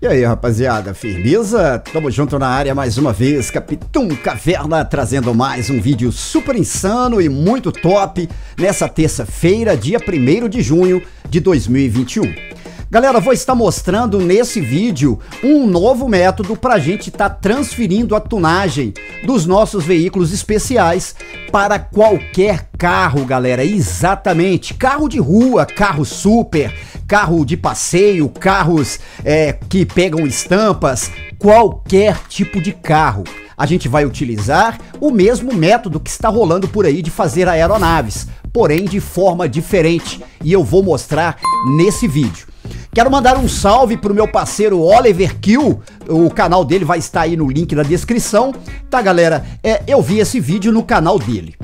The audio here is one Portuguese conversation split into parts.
E aí, rapaziada, firmeza? Tamo junto na área mais uma vez, Capitão Caverna trazendo mais um vídeo super insano e muito top nessa terça-feira, dia 1 de junho de 2021. Galera, vou estar mostrando nesse vídeo um novo método para a gente estar tá transferindo a tunagem dos nossos veículos especiais para qualquer carro, galera. Exatamente, carro de rua, carro super, carro de passeio, carros é, que pegam estampas, qualquer tipo de carro. A gente vai utilizar o mesmo método que está rolando por aí de fazer aeronaves, porém de forma diferente, e eu vou mostrar nesse vídeo. Quero mandar um salve pro meu parceiro Oliver Kill, o canal dele vai estar aí no link da descrição, tá galera? É, eu vi esse vídeo no canal dele.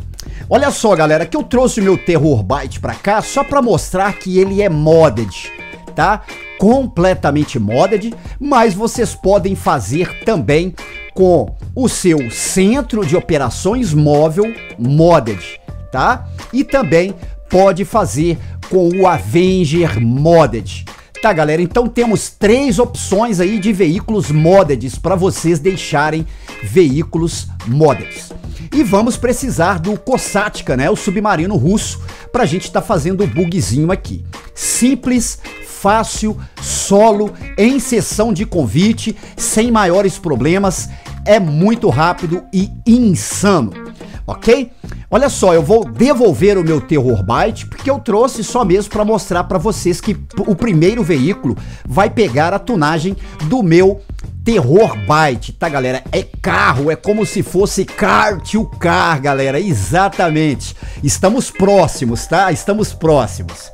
Olha só, galera, que eu trouxe o meu Terror Byte pra cá só pra mostrar que ele é modded, tá? Completamente modded, mas vocês podem fazer também com o seu centro de operações móvel modded, tá? E também pode fazer com o Avenger modded. Tá, galera? Então temos três opções aí de veículos modded para vocês deixarem veículos modded. E vamos precisar do Kosatka, né? O submarino russo, para a gente estar tá fazendo o bugzinho aqui. Simples, fácil, solo, em sessão de convite, sem maiores problemas, é muito rápido e insano, ok? Olha só, eu vou devolver o meu Terror Byte porque eu trouxe só mesmo para mostrar para vocês que o primeiro veículo vai pegar a tunagem do meu Terror Byte, tá galera? É carro, é como se fosse car to car, galera, exatamente. Estamos próximos, tá? Estamos próximos.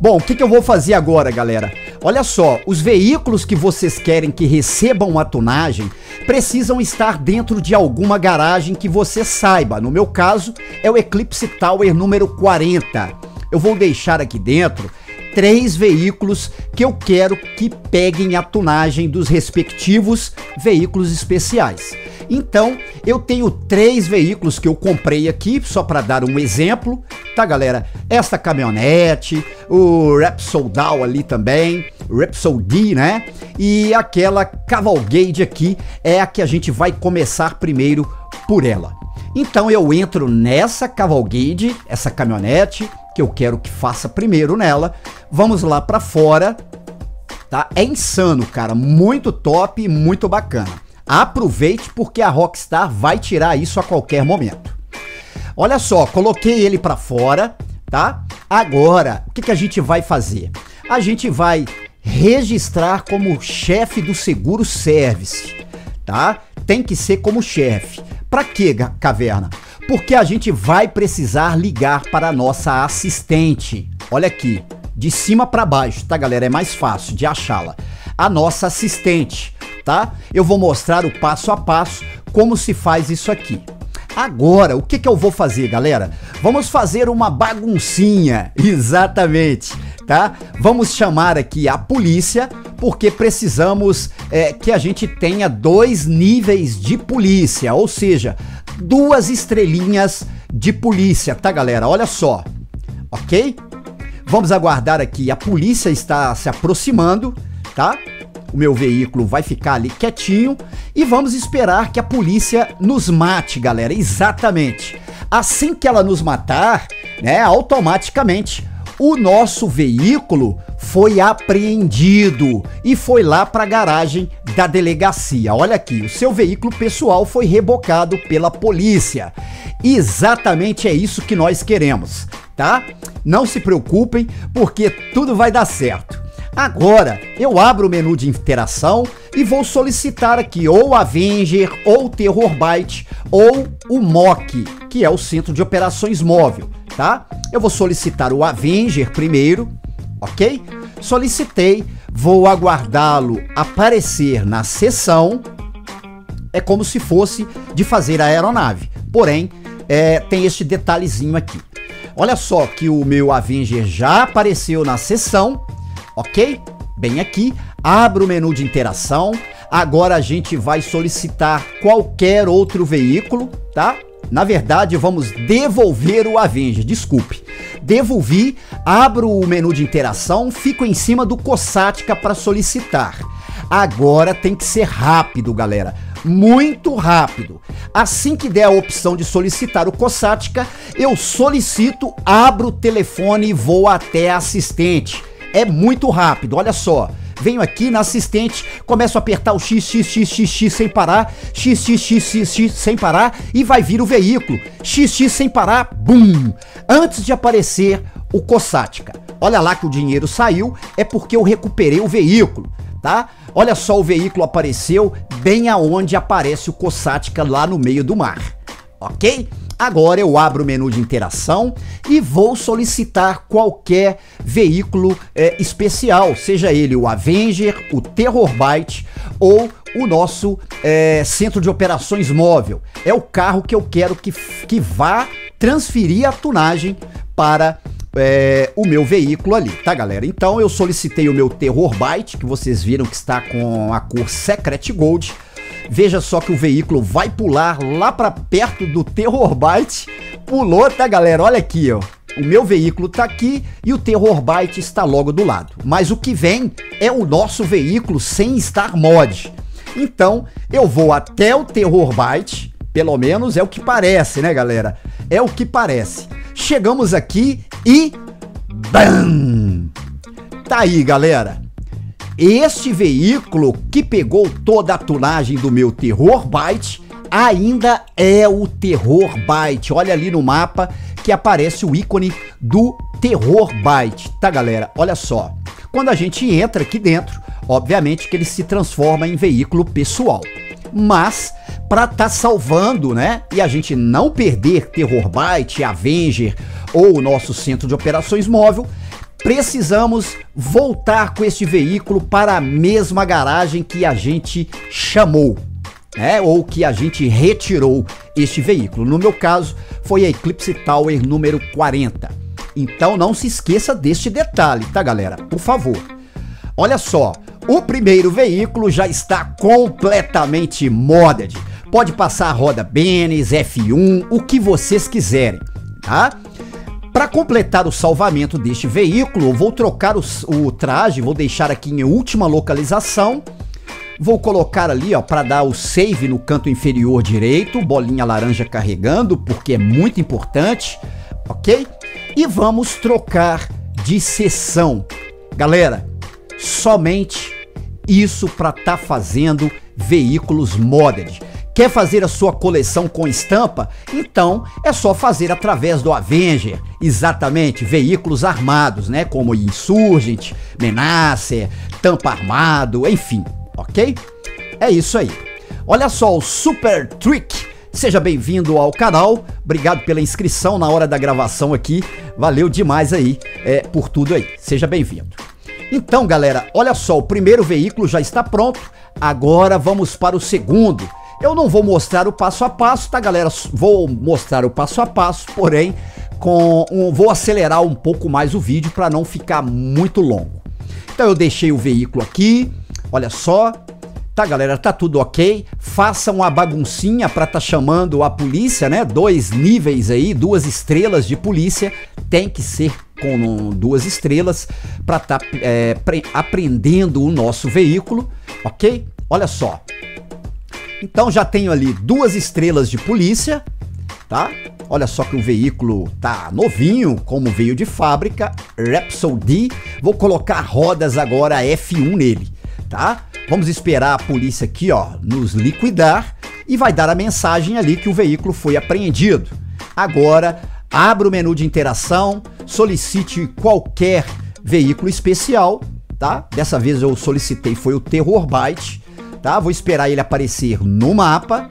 Bom, o que, que eu vou fazer agora, galera? Olha só, os veículos que vocês querem que recebam a tunagem precisam estar dentro de alguma garagem que você saiba. No meu caso, é o Eclipse Tower número 40. Eu vou deixar aqui dentro três veículos que eu quero que peguem a tunagem dos respectivos veículos especiais. Então, eu tenho três veículos que eu comprei aqui, só para dar um exemplo, tá galera? Esta caminhonete, o Repsol Down ali também, Repsol D, né? E aquela Cavalgade aqui é a que a gente vai começar primeiro por ela. Então eu entro nessa Cavalgade, essa caminhonete, que eu quero que faça primeiro nela. Vamos lá para fora, tá? É insano, cara, muito top muito bacana. Aproveite porque a Rockstar vai tirar isso a qualquer momento. Olha só, coloquei ele para fora, tá? Agora, o que, que a gente vai fazer? A gente vai registrar como chefe do seguro service, tá? Tem que ser como chefe. Para quê, caverna? Porque a gente vai precisar ligar para a nossa assistente. Olha aqui, de cima para baixo, tá galera? É mais fácil de achá-la. A nossa assistente, tá? Eu vou mostrar o passo a passo como se faz isso aqui. Agora, o que, que eu vou fazer, galera? Vamos fazer uma baguncinha, exatamente, tá? Vamos chamar aqui a polícia, porque precisamos é, que a gente tenha dois níveis de polícia, ou seja, duas estrelinhas de polícia, tá galera? Olha só, ok? Vamos aguardar aqui, a polícia está se aproximando, tá? O meu veículo vai ficar ali quietinho e vamos esperar que a polícia nos mate, galera, exatamente. Assim que ela nos matar, né, automaticamente o nosso veículo foi apreendido e foi lá para a garagem da delegacia. Olha aqui, o seu veículo pessoal foi rebocado pela polícia. Exatamente é isso que nós queremos, tá? Não se preocupem, porque tudo vai dar certo. Agora, eu abro o menu de interação e vou solicitar aqui ou Avenger, ou Terror Byte, ou o MOC, que é o Centro de Operações Móvel, tá? Eu vou solicitar o Avenger primeiro, ok? Solicitei, vou aguardá-lo aparecer na sessão. É como se fosse de fazer a aeronave, porém é, tem este detalhezinho aqui. Olha só que o meu Avenger já apareceu na sessão ok? Bem aqui, abro o menu de interação. Agora a gente vai solicitar qualquer outro veículo, tá? Na verdade, vamos devolver o Avenger, desculpe. Devolvi, abro o menu de interação, fico em cima do Cossática para solicitar. Agora tem que ser rápido, galera. Muito rápido. Assim que der a opção de solicitar o Cossática, eu solicito, abro o telefone e vou até assistente. É muito rápido, olha só venho aqui na assistente, começo a apertar o X, X, X, X, X sem parar, X, X, X, X, X sem parar e vai vir o veículo. X, X sem parar, bum! Antes de aparecer o Cossática. Olha lá que o dinheiro saiu, é porque eu recuperei o veículo, tá? Olha só, o veículo apareceu bem aonde aparece o Cossática lá no meio do mar, ok? Agora eu abro o menu de interação e vou solicitar qualquer veículo é, especial, seja ele o Avenger, o Terrorbyte ou o nosso é, centro de operações móvel. É o carro que eu quero que, que vá transferir a tunagem para é, o meu veículo ali, tá galera? Então eu solicitei o meu Terrorbyte, que vocês viram que está com a cor Secret Gold. Veja só que o veículo vai pular lá para perto do Terror Byte. Pulou, tá, galera? Olha aqui, ó. O meu veículo tá aqui e o Terror Byte está logo do lado. Mas o que vem é o nosso veículo sem Star Mod. Então, eu vou até o Terror Byte, pelo menos é o que parece, né, galera? É o que parece. Chegamos aqui e BAM! Tá aí, galera. Este veículo que pegou toda a tunagem do meu Terror Byte ainda é o Terror Byte. Olha ali no mapa que aparece o ícone do Terror Byte, tá galera? Olha só. Quando a gente entra aqui dentro, obviamente que ele se transforma em veículo pessoal. Mas para estar tá salvando, né? E a gente não perder Terror Byte, Avenger ou o nosso centro de operações móvel, precisamos voltar com este veículo para a mesma garagem que a gente chamou, né? Ou que a gente retirou este veículo. No meu caso, foi a Eclipse Tower número 40. Então não se esqueça deste detalhe, tá, galera? Por favor. Olha só, o primeiro veículo já está completamente modded. Pode passar a roda Benes, F1, o que vocês quiserem, tá? Para completar o salvamento deste veículo, vou trocar o, o, traje, vou deixar aqui em última localização. Vou colocar ali, ó, para dar o save no canto inferior direito, bolinha laranja carregando, porque é muito importante, ok? E vamos trocar de sessão. Galera, somente isso para tá fazendo veículos modded. Quer fazer a sua coleção com estampa? Então é só fazer através do Avenger. Exatamente, veículos armados, né? Como Insurgent, Menacer, Tampa Armado, enfim, ok? É isso aí. Olha só o Super Trick. Seja bem-vindo ao canal. Obrigado pela inscrição na hora da gravação aqui. Valeu demais aí é, por tudo aí. Seja bem-vindo. Então, galera, olha só, o primeiro veículo já está pronto. Agora vamos para o segundo. Eu não vou mostrar o passo a passo, tá, galera? Vou mostrar o passo a passo, porém, com um, vou acelerar um pouco mais o vídeo para não ficar muito longo. Então eu deixei o veículo aqui, olha só, Tá, galera, tá tudo ok. Façam uma baguncinha para tá chamando a polícia, né? Dois níveis aí, duas estrelas de polícia. Tem que ser com duas estrelas para tá é, aprendendo o nosso veículo, ok? Olha só. Então já tenho ali duas estrelas de polícia, tá? Olha só que o veículo tá novinho, como veio de fábrica, Repsol D. Vou colocar rodas agora F1 nele, tá? Vamos esperar a polícia aqui, ó, nos liquidar e vai dar a mensagem ali que o veículo foi apreendido. Agora, abra o menu de interação, solicite qualquer veículo especial, tá? Dessa vez eu solicitei foi o Terror Byte tá? Vou esperar ele aparecer no mapa.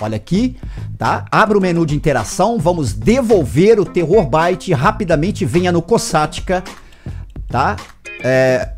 Olha aqui, tá? Abra o menu de interação, vamos devolver o Terror Byte, rapidamente venha no Kossatka, tá? É,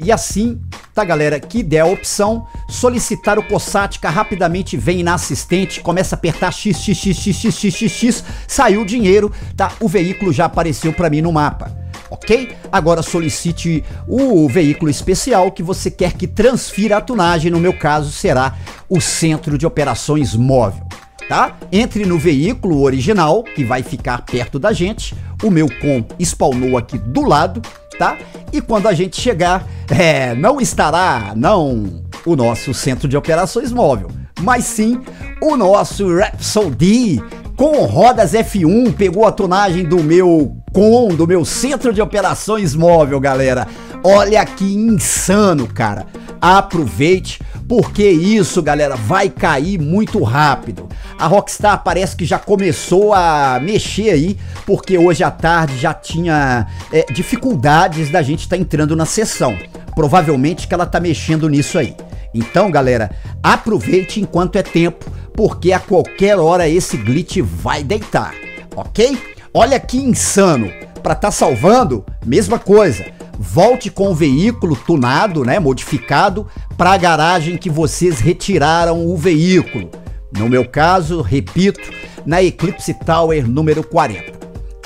e assim, tá galera, que der a opção, solicitar o Kossatka rapidamente, vem na assistente, começa a apertar XXXXXX, saiu o dinheiro, tá? O veículo já apareceu para mim no mapa ok? Agora solicite o veículo especial que você quer que transfira a tunagem, no meu caso será o Centro de Operações Móvel. Tá? Entre no veículo original, que vai ficar perto da gente. O meu com spawnou aqui do lado, tá? E quando a gente chegar, é, não estará, não, o nosso centro de operações móvel, mas sim o nosso Rhapsody com rodas F1, pegou a tonagem do meu com, do meu centro de operações móvel, galera. Olha que insano, cara. Aproveite, porque isso, galera, vai cair muito rápido. A Rockstar parece que já começou a mexer aí, porque hoje à tarde já tinha é, dificuldades da gente estar tá entrando na sessão. Provavelmente que ela tá mexendo nisso aí. Então, galera, aproveite enquanto é tempo, porque a qualquer hora esse glitch vai deitar, ok? Olha que insano. Para tá salvando, mesma coisa. Volte com o veículo tunado, né, modificado, para a garagem que vocês retiraram o veículo. No meu caso, repito, na Eclipse Tower número 40.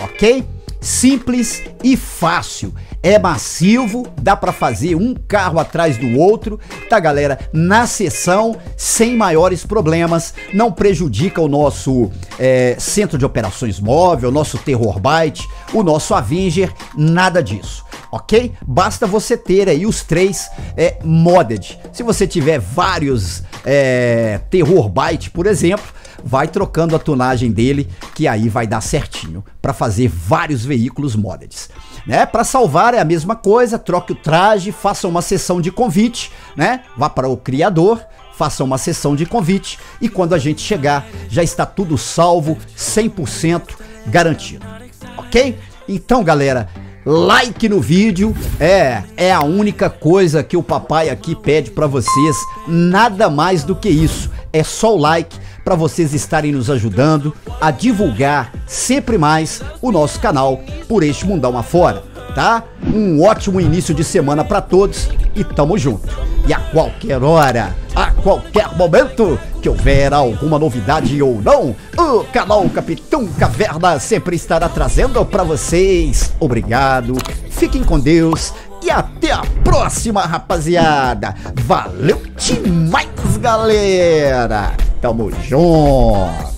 OK? Simples e fácil é massivo, dá para fazer um carro atrás do outro, tá galera? Na sessão, sem maiores problemas, não prejudica o nosso é, centro de operações móvel, o nosso Terror Byte, o nosso Avenger, nada disso ok? Basta você ter aí os três é, modded. Se você tiver vários é, Terror Byte, por exemplo, vai trocando a tunagem dele, que aí vai dar certinho para fazer vários veículos modded. Né? Para salvar é a mesma coisa, troque o traje, faça uma sessão de convite, né? Vá para o criador, faça uma sessão de convite e quando a gente chegar já está tudo salvo, 100% garantido. OK? Então, galera, like no vídeo. É, é a única coisa que o papai aqui pede para vocês, nada mais do que isso. É só o like para vocês estarem nos ajudando a divulgar sempre mais o nosso canal por este mundão afora, tá? Um ótimo início de semana para todos e tamo junto. E a qualquer hora, a qualquer momento que houver alguma novidade ou não, o canal Capitão Caverna sempre estará trazendo para vocês. Obrigado, fiquem com Deus e até a próxima, rapaziada. Valeu demais, galera. Tamo junto.